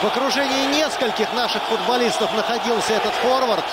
В окружении нескольких наших футболистов находился этот форвард.